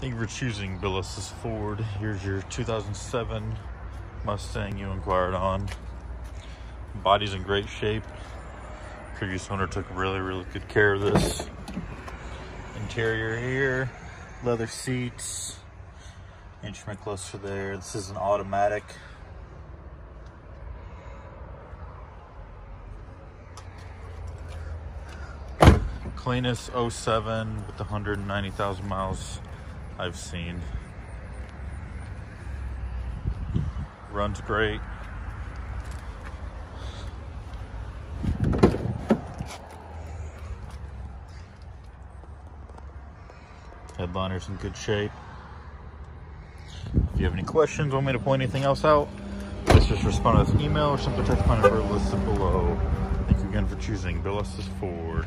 Thank you for choosing Bill Estes Ford. Here's your 2007 Mustang you inquired on. Body's in great shape. Previous owner took really, really good care of this. Interior here, leather seats, instrument cluster there. This is an automatic. Cleanest 07 with 190,000 miles I've seen. Runs great. Headliner's in good shape. If you have any questions, want me to point anything else out, please just respond with an email or simply text my number listed below. Thank you again for choosing Bill Ford.